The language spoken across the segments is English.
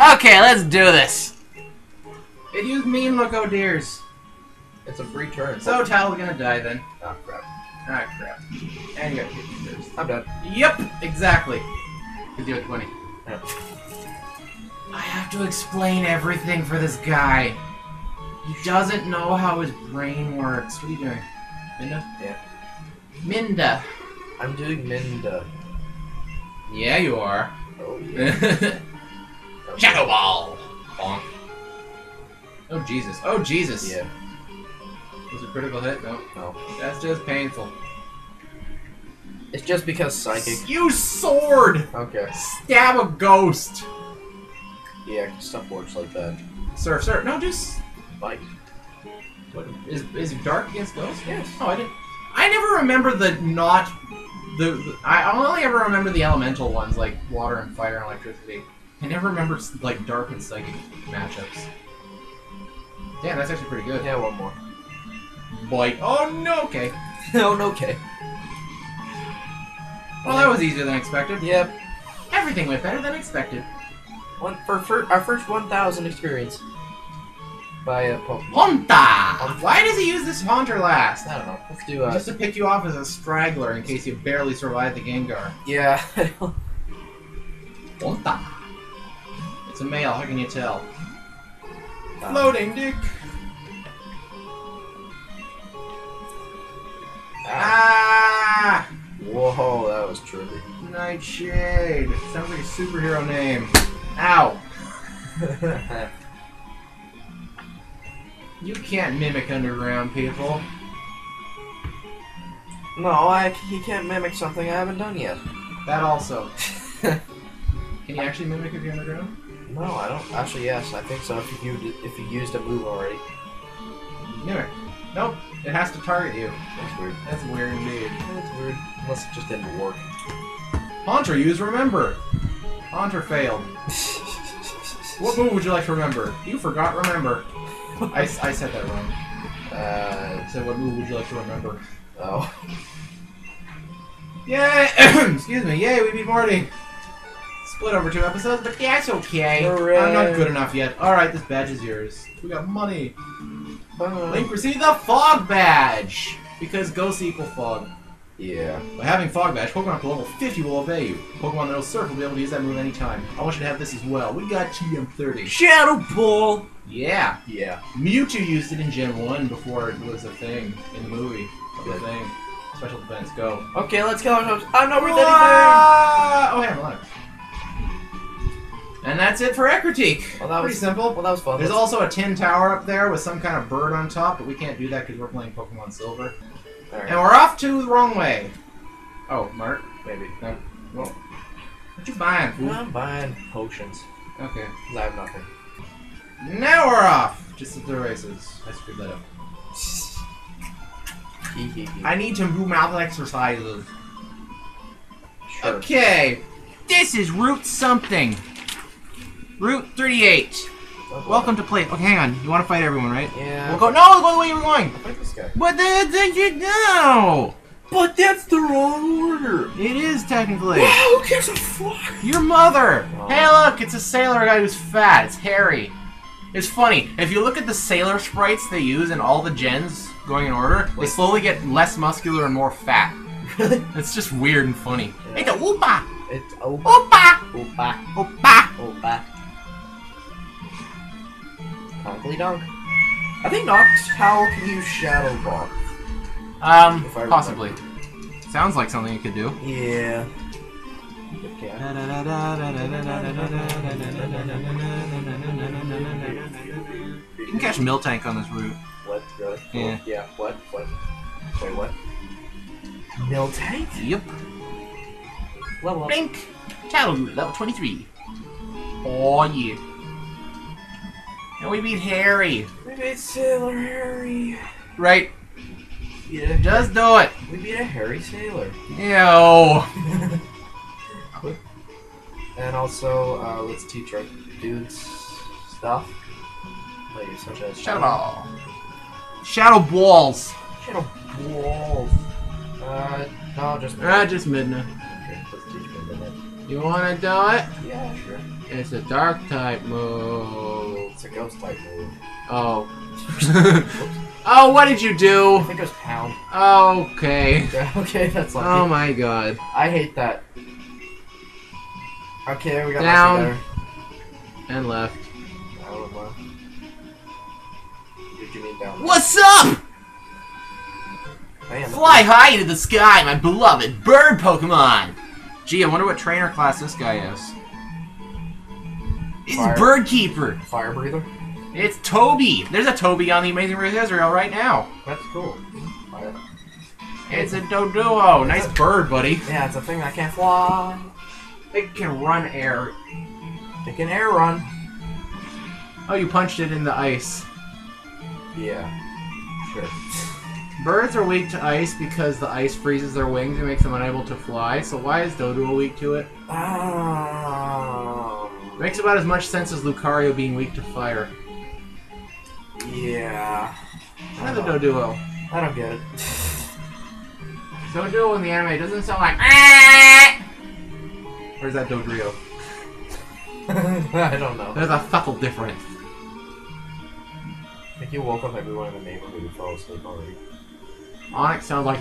Okay, let's do this. It used mean loco deers. It's a free turn. So Tatl's gonna die then. oh crap. Ah crap. And you got 50 deers. I'm done. Yep, exactly. Could do it 20. Yeah. I have to explain everything for this guy. He doesn't know how his brain works. What are you doing? Midna? Yeah. Midna. I'm doing Midna. Yeah, you are. Oh yeah. Shadow Ball! Bonk. Oh, Jesus. Oh, Jesus. Yeah. Was it a critical hit? No. No. That's just painful. It's just because psychic. Use sword! Okay. Stab a ghost! Yeah, stuff works like that. Surf, surf. No, just. Bite. What, is, is it dark against ghosts? Yes. Oh, I didn't. I never remember the not. The, the I I only ever remember the elemental ones like water and fire and electricity. I never remember like dark and psychic matchups. Damn, that's actually pretty good. Yeah, one more. Bite. Oh no. Okay. oh no, okay. Well, that was easier than expected. Yep. Everything went better than expected. One for, for our first 1,000 experience by a Pokemon. Haunter! Why does he use this Haunter last? I don't know. Let's do uh. Just to pick you off as a straggler in case you barely survive the Gengar. Yeah. Haunter. It's a male, how can you tell? Um, Floating dick. ah. Ah! Whoa, that was trippy. Nightshade. Sounds like a superhero name. Ow. You can't mimic underground people. no, I he can't mimic something I haven't done yet. That also. Can you actually mimic if you're underground? No, I don't. Actually, yes, I think so. If you used, if you used a move already, Mimic. Nope. It has to target you. that's weird. That's weird indeed. That's weird. Unless it just didn't work. Haunter, use remember. Haunter failed. What move would you like to remember? You forgot remember. I, I said that wrong. Uh said what move would you like to remember? oh. Yay! Excuse me. Yay, we beat Morty. Split over two episodes, but that's okay. Hooray. I'm not good enough yet. Alright, this badge is yours. We got money. Link received the Fog Badge! Because ghosts equal fog. Yeah. By having Fog Badge, Pokemon up to level 50 will obey you. Pokemon that will Surf will be able to use that move anytime. I want you to have this as well. We got TM30. Shadow Ball. Yeah. Yeah. Mewtwo used it in Gen 1 before it was a thing in the movie. Good. thing. Special defense, go. Okay, let's kill ourselves. I'm not worth anything. Oh, hey, I'm alive. And that's it for Ecruteak. Well, that Pretty was simple. Well, that was fun. There's Let's- also a tin tower up there with some kind of bird on top, but we can't do that because we're playing Pokemon Silver. Alright. And we're off to the wrong way. Oh, Mark. Maybe. No. Well, what you buying, fool? I'm buying potions. Okay. 'cause I have nothing. Now we're off! Just at the races. I screwed that up. Hee hee hee. I need to do mouth exercises. Sure. Okay. This is root something. Route 38. Oh. Welcome to play. Okay, hang on. You want to fight everyone, right? Yeah. We'll go. No, go the way you were going. Fight this guy. But then, then you no. But that's the wrong order. It is technically Wow, who gives a fuck? your mother. Oh. Hey, look, it's a sailor guy who's fat. It's Harry. It's funny if you look at the sailor sprites they use in all the gens going in order. They slowly get less muscular and more fat. Really? It's just weird and funny. Yeah. It's a Wooper, It's oh, Wooper, Opa. Wooper. Opa. Donkly donk. I think Noctowl can use Shadow Ball. Um, remember. possibly. Sounds like something you could do. Yeah. Okay. You can catch Miltank on this route. What? Really? Yeah. Yeah. What? What? Wait, what? Miltank? Yep. Level up. Blink! Shadow Root, level 23. Oh, yeah. And we beat Harry. We beat Sailor Harry. Right, We beat a, just do it. we beat a Harry Sailor. Yo. and also, uh, let's teach our dudes stuff. Like, such as Shadow. Shadow Balls. Shadow Balls. Uh, no, just. Ah, just Midna. Okay, let's teach. You wanna do it? Yeah, sure. It's a dark type move. Ghost type move. Oh. oh, what did you I do? think it was pound. Okay. Yeah, okay, that's lucky. Oh my god. I hate that. Okay, we got Down. And left. Down left. Did you mean down? What's up? Fly high into the sky, my beloved bird Pokemon! Gee, I wonder what trainer class this guy is. It's Fire. Bird Keeper. Fire breather? It's Toby. There's a Toby on the Amazing Race Israel right now. That's cool. Fire. It's a Doduo. Nice bird, buddy. Yeah, it's a thing that can't fly. It can run air. It can air run. Oh, you punched it in the ice. Yeah. Sure. Birds are weak to ice because the ice freezes their wings and makes them unable to fly. So why is Doduo weak to it? Um. Makes about as much sense as Lucario being weak to fire. Yeah. Another Doduo. I don't get it. Doduo in the anime doesn't sound like. "Ah!" Or is that Dodrio? I don't know. There's a subtle difference. I think you woke up everyone in the neighborhood who fell asleep already. Onix sounds like.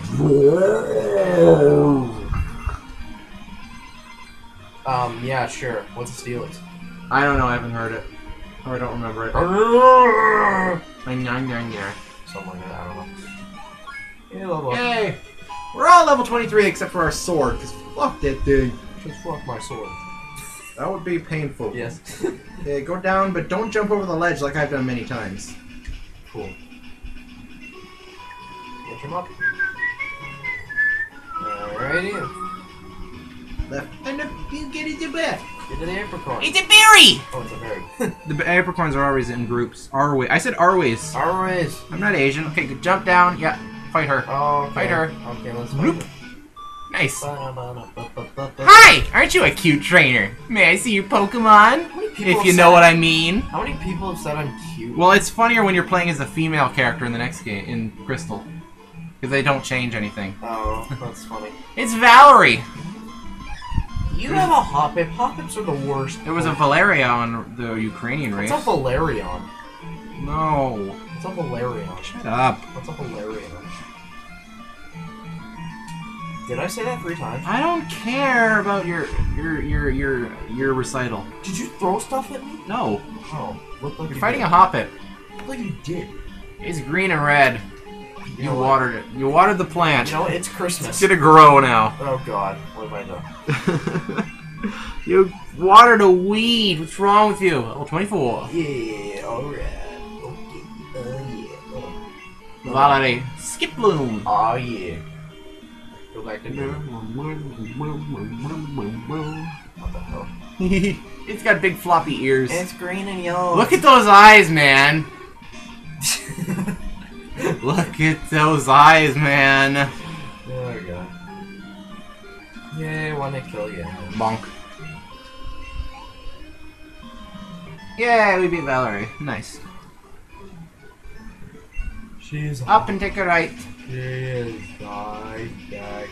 Um, yeah, sure. What's a Steelix? I don't know. I haven't heard it, or I don't remember it. Something like that, I don't know. Up. Yay! We're all level 23 except for our sword, because fuck that thing. Just fuck my sword. That would be painful. Yes. Yeah, go down, but don't jump over the ledge like I've done many times. cool. Get him up. Alrighty. Left. And you get it back. Get to the apricorn. It's a berry! Oh, it's a berry. The apricorns are always in groups. Arways. I said Arways. Alright. I'm not Asian. Okay, good. jump down. Yeah, fight her. Oh, okay. Fight her. Okay, let's Whoop. fight Nice. her. Hi! Aren't you a cute trainer? May I see your Pokemon? How many people If you know what I mean. How many people have said I'm cute? Well, it's funnier when you're playing as a female character in the next game, in Crystal. Because they don't change anything. Oh, that's funny. It's Valerie. You have a Hoppip. Hoppips are the worst. There was a Valeria on the Ukrainian race. What's a Valerion? No. What's a Valerion? Shut up. What's a Valerion? Did I say that three times? I don't care about your your your your your recital. Did you throw stuff at me? No. Oh, looked like You're you fighting did. a Hoppip. Looked like you did. It's green and red. You what? watered it. You watered the plant. You know, it's Christmas. It's gonna grow now. Oh God, what have I done? you watered a weed. What's wrong with you? Oh, 24. Yeah, alright. Okay. Uh, yeah. Valerie. Skiploom. Oh yeah. Go back to do What the hell? it's got big floppy ears. It's green and yellow. Look at those eyes, man. Look at those eyes, man. There we go. Yay, to kill you. Bonk. Yeah, we beat Valerie. Nice. She's Up and take a right. She is right back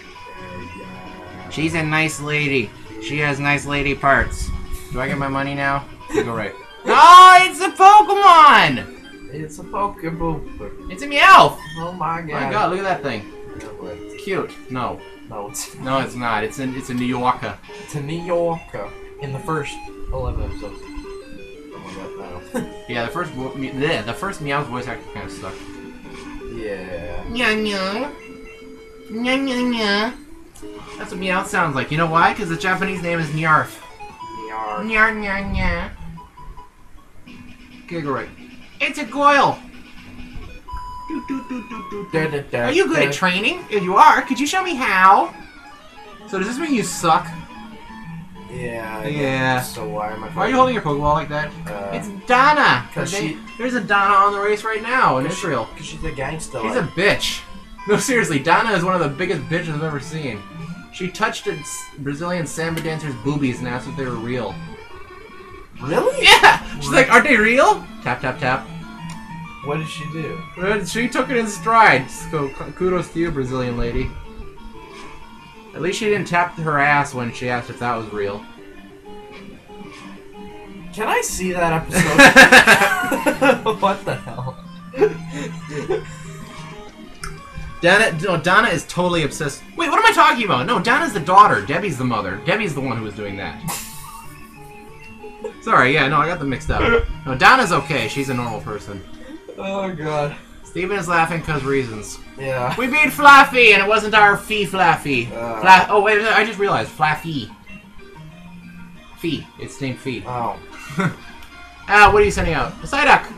there. She's a nice lady. She has nice lady parts. Do I get my money now? You go right. Oh, it's a Pokemon! It's a Pokeball. It's a Meowth! Oh my Oh god. my god, look at that thing. No. It's cute. No. No, it's, No, it's not. It's a, it's a New Yorker. it's a New Yorker in the first 11 episodes. Oh my god, no. Yeah, the first wo- me- bleh, the first Meowth voice actor kind of sucked. yeah. Nya nya. Nya nya nya. That's what Meowth sounds like. You know why? Because the Japanese name is Nyarth. Yark. Nya nya nya. Okay, go right. It's a Goyle. Do, do, do, do, do, do. Da, da, da, Are you good da. at training? If you are, could you show me how? So does this mean you suck? Yeah. I Yeah. So why am I? Why are you holding your Pokeball like that? Uh, It's Donna. 'Cause They- she- There's a Donna on the race right now in Israel. Because she's a gangster. She's a bitch. No, seriously, Donna is one of the biggest bitches I've ever seen. She touched a s- Brazilian samba dancer's boobies and asked if they were real. Really? Yeah! She's like, aren't they real? Tap, tap, tap. What did she do? She took it in stride. So kudos to you, Brazilian lady. At least she didn't tap her ass when she asked if that was real. Can I see that episode? what the hell? Dana, no, Donna is totally obsessed. Wait, what am I talking about? No, Donna's the daughter. Debbie's the mother. Debbie's the one who was doing that. Sorry, yeah, no, I got them mixed up. No, Donna's okay. She's a normal person. Oh god. Steven is laughing because reasons. Yeah. We beat Flaaffy, and it wasn't our Fi Flaaffy. Uh. Fla- oh, wait, I just realized. Flaaffy. Fi. It's named Fi. Oh. Ah, what are you sending out? A Psyduck!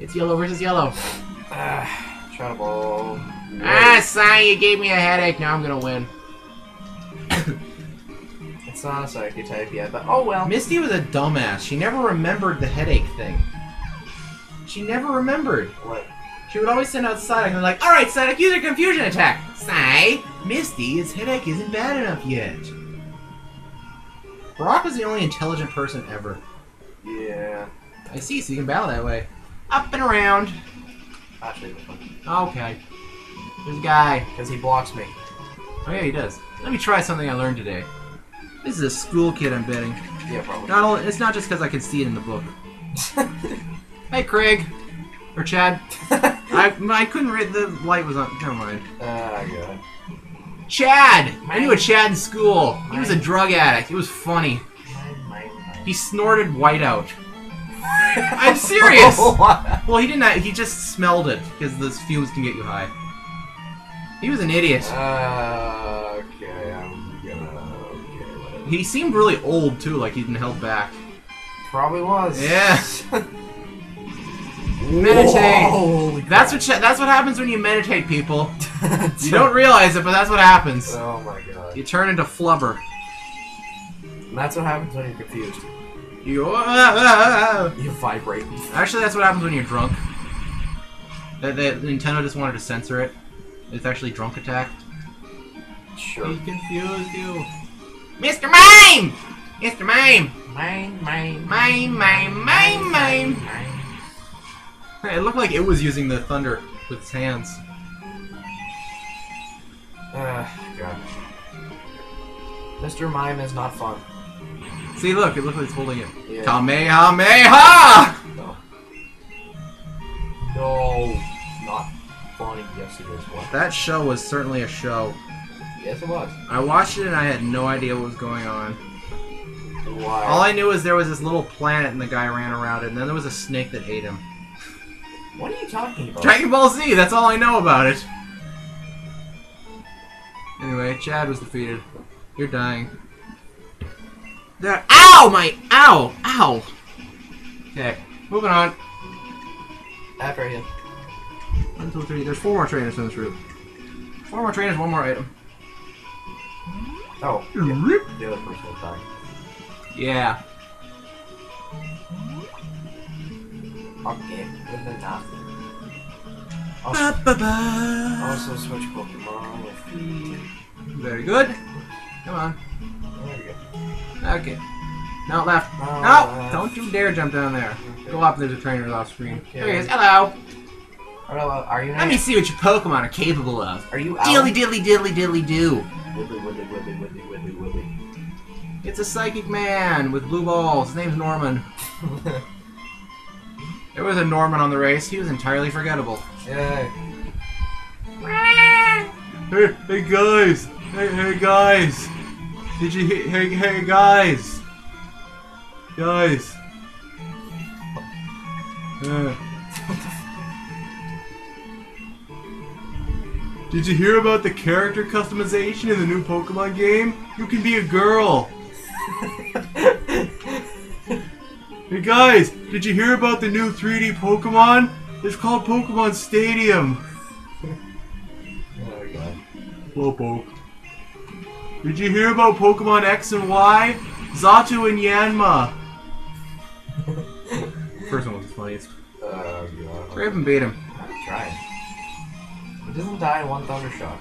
It's yellow versus yellow. Ah, Trouble. Ah, sign, you gave me a headache. Now I'm gonna win. A type yet, but oh well. Misty was a dumbass. She never remembered the headache thing. She never remembered. What? She would always send out Psyduck and be like, Alright, Psyduck, use your confusion attack. Psy, Misty, his headache isn't bad enough yet. Brock was the only intelligent person ever. Yeah. I see, so you can battle that way. Up and around. Actually. Okay. There's a guy. Because he blocks me. Oh yeah, he does. Let me try something I learned today. This is a school kid, I'm betting. Yeah, probably. Not only, it's not just because I can see it in the book. Hey, Craig. Or Chad. I, I couldn't read, the light was on. Never mind. Ah, god. Chad! I knew a Chad in school. He was a drug addict. It was funny. Mine. He snorted whiteout. I'm serious! Well, he didn't. He just smelled it because those fumes can get you high. He was an idiot. Uh, He seemed really old too, like he'd been held back. Probably was. Yeah. Meditate. Holy That's what. that's what happens when you meditate, people. You don't realize it, but that's what happens. Oh my god. You turn into flubber. And that's what happens when you're confused. You. go, "Ah, ah, ah." You vibrate. Actually, that's what happens when you're drunk. That, that Nintendo just wanted to censor it. It's actually drunk attack. Sure. He confused you. Mr. Mime! Mr. Mime! Mime, mine, Mime, mime, mime, mime! It looked like it was using the thunder with its hands. Uh, god. Mr. Mime is not fun. See, look, it looks like it's holding it. Yeah. Kamehameha! No. No. Not funny. Yes, it is. What? That show was certainly a show. Yes, it was. I watched it and I had no idea what was going on. Why? All I knew was there was this little planet and the guy ran around it, and then there was a snake that ate him. What are you talking about? Dragon Ball Z, that's all I know about it. Anyway, Chad was defeated. You're dying. There. Ow! My. Ow! Ow! Okay, moving on. After you. One, two, three. There's four more trainers in this room. Four more trainers, one more item. Oh, yeah. The other person will die. Yeah. Okay, good enough. I'll Ba, ba, ba. also switch Pokemon with. Very good. Come on. There we go. Okay. No, left. No, No! left. Don't you dare jump down there. Go up, there's a trainer off screen. Okay. There he is. Hello! Hello, are you Let me see what your Pokemon are capable of. Are you Diddly diddly diddly diddly do. Wibbly, wibbly, wibbly, wibbly, wibbly, wibbly. It's a psychic man with blue balls. His name's Norman. There was a Norman on the race. He was entirely forgettable. Yay. Hey, hey guys! Hey, hey guys! Did you hear? Hey, hey guys! Guys! Uh. Did you hear about the character customization in the new Pokemon game? You can be a girl! Hey guys, did you hear about the new 3D Pokemon? It's called Pokemon Stadium. Oh my god. Slowpoke. Did you hear about Pokemon X and Y? Xatu and Yanma. First one was the funniest. Uh, god. Hurry up and beat him. I'm trying. He doesn't die in one thunder shot.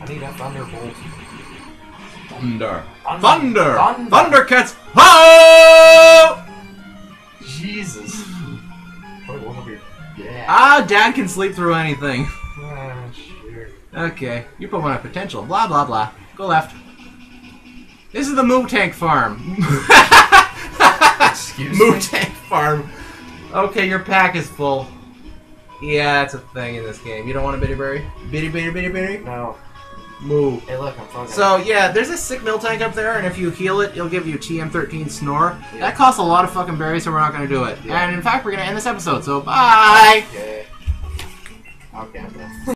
I need a thunderbolt. Thunder. Thunder. Thunder! Thunder. Thundercats! Ho! Jesus. Probably one of your. Yeah. Ah, Dad can sleep through anything. Ah, sure. Okay, your Pokemon have potential. Blah blah blah. Go left. This is the Moo Tank Farm. Excuse Moo me? Tank Farm. Okay, your pack is full. Yeah, it's a thing in this game. You don't want a bitty berry? Bitty bitty bitty bitty? No. Moo. Hey, look, I'm fucking. So yeah, there's a sick Miltank up there, and if you heal it, it'll give you TM13 snore. Yeah. That costs a lot of fucking berries, so we're not gonna do it. Yeah. And in fact, we're gonna end this episode. So bye. Okay. Okay, I'm done.